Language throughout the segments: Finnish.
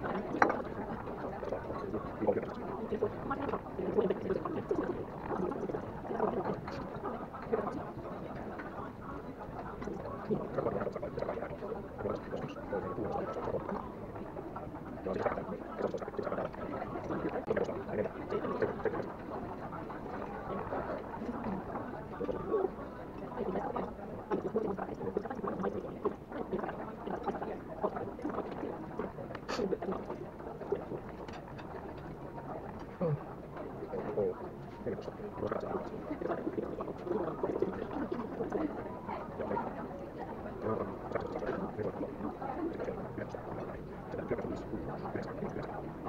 Gracias. Gracias.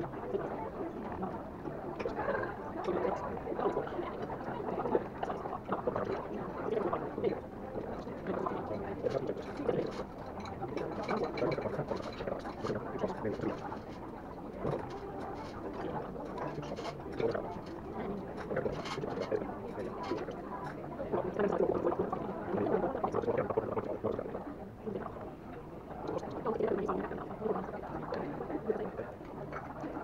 Thank you.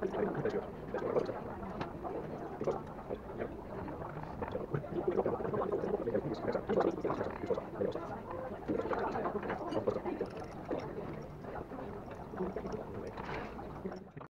はい、いたし。